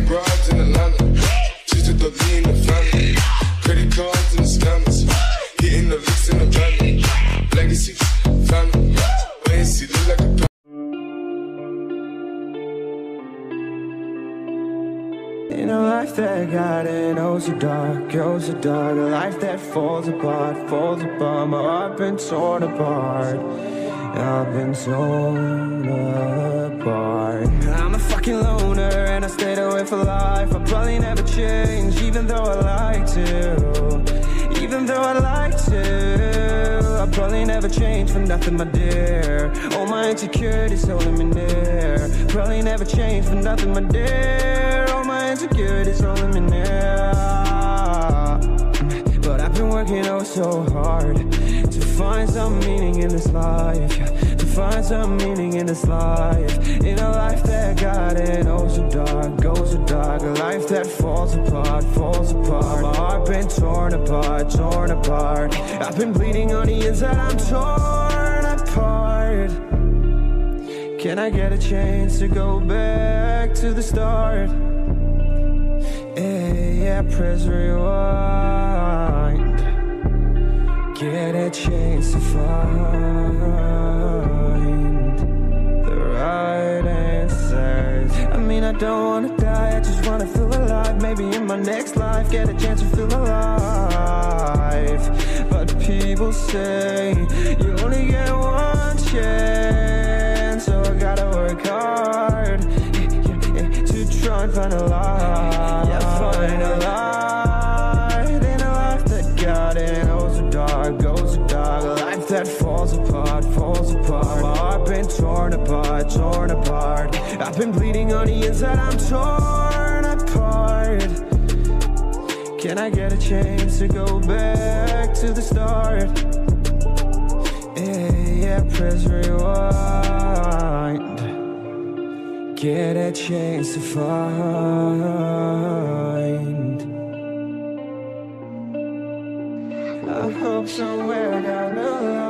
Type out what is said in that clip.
got broads in Atlanta. Just to the lean the family. Credit cards and the scammers. Hitting the licks in the van. Legacy, family. Wait see, look like a In a life that got it, oh so dark, oh so dark A life that falls apart, falls apart My heart been torn apart I've been torn apart I'm a fucking loner and I stayed away for life I probably never change, even though I like to. Even though I like to I probably never change for nothing, my dear. All my insecurities holding me near. Probably never change for nothing, my dear. All my insecurities holding me near. But I've been working oh so hard To find some meaning in this life To find some meaning in this life. In a that falls apart, falls apart. My heart been torn apart, torn apart. I've been bleeding on the inside, I'm torn apart. Can I get a chance to go back to the start? Yeah, yeah, press rewind. Get a chance to find I don't wanna die, I just wanna feel alive. Maybe in my next life, get a chance to feel alive. But people say you only get one chance, so I gotta work hard to try and find a light. Yeah, find a light in a life that got it. Oh, so dark, goes so dark. A life that falls apart, falls apart. My heart been torn apart, torn apart. I've been bleeding on the inside, I'm torn apart. Can I get a chance to go back to the start? Yeah, yeah, press rewind. Get a chance to find. I hope somewhere down the line